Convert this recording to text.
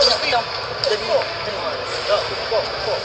ここここ